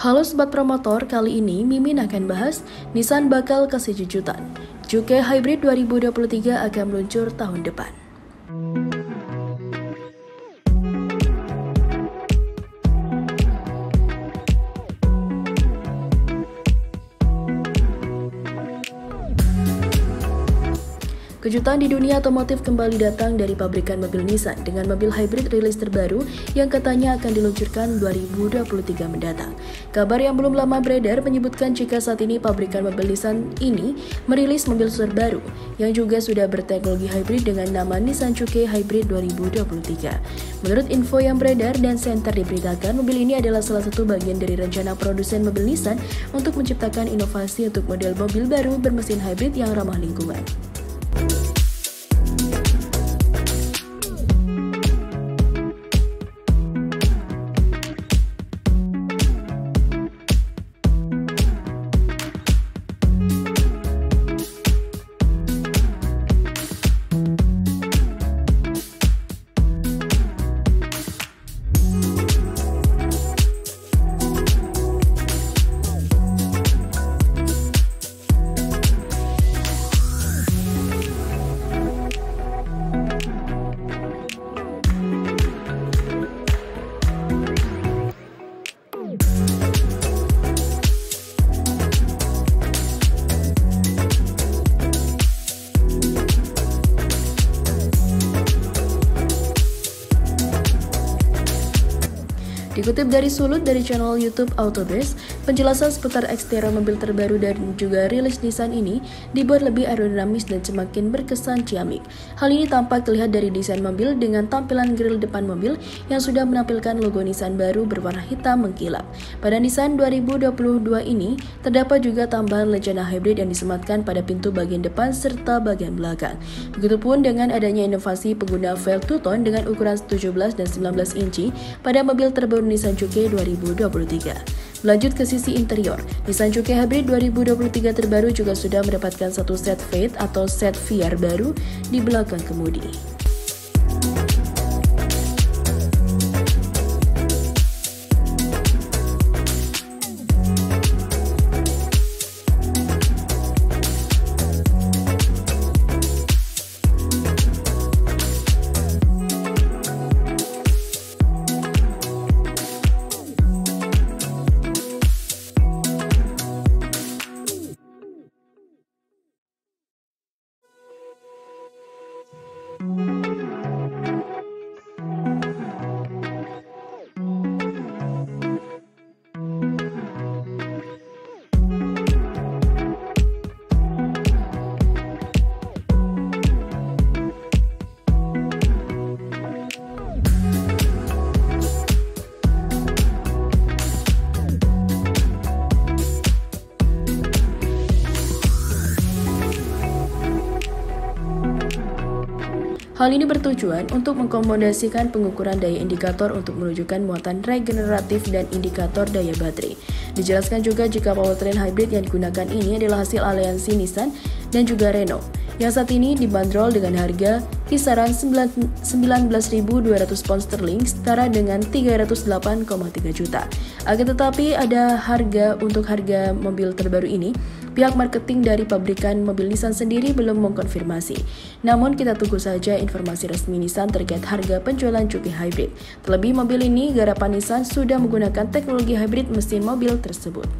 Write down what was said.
Halo Sobat Promotor, kali ini Mimin akan bahas Nissan bakal kasih kejutan. Juke Hybrid 2023 akan meluncur tahun depan. Kejutan di dunia otomotif kembali datang dari pabrikan mobil Nissan dengan mobil hybrid rilis terbaru yang katanya akan diluncurkan 2023 mendatang. Kabar yang belum lama beredar menyebutkan jika saat ini pabrikan mobil Nissan ini merilis mobil terbaru yang juga sudah berteknologi hybrid dengan nama Nissan Juke Hybrid 2023. Menurut info yang beredar dan center diberitakan, mobil ini adalah salah satu bagian dari rencana produsen mobil Nissan untuk menciptakan inovasi untuk model mobil baru bermesin hybrid yang ramah lingkungan. Dikutip dari Sulut dari channel YouTube Autobase, penjelasan seputar eksterior mobil terbaru dan juga rilis Nissan ini dibuat lebih aerodinamis dan semakin berkesan ciamik. Hal ini tampak terlihat dari desain mobil dengan tampilan grill depan mobil yang sudah menampilkan logo Nissan baru berwarna hitam mengkilap. Pada Nissan 2022 ini, terdapat juga tambahan legenda hybrid yang disematkan pada pintu bagian depan serta bagian belakang. Begitupun dengan adanya inovasi pengguna velg two-tone dengan ukuran 17 dan 19 inci pada mobil terbaru Nissan Juke 2023. Lanjut ke sisi interior, Nissan Juke Hybrid 2023 terbaru juga sudah mendapatkan satu set fade atau set VR baru di belakang kemudi. Hal ini bertujuan untuk mengkomodasikan pengukuran daya indikator untuk menunjukkan muatan regeneratif dan indikator daya baterai. Dijelaskan juga jika powertrain hybrid yang digunakan ini adalah hasil aliansi Nissan dan juga Renault yang saat ini dibanderol dengan harga kisaran 19.200 pound sterling setara dengan 308,3 juta. Akan tetapi ada harga untuk harga mobil terbaru ini Pihak marketing dari pabrikan mobil Nissan sendiri belum mengkonfirmasi. Namun kita tunggu saja informasi resmi Nissan terkait harga penjualan Juke Hybrid. Terlebih mobil ini garapan Nissan sudah menggunakan teknologi hybrid mesin mobil tersebut.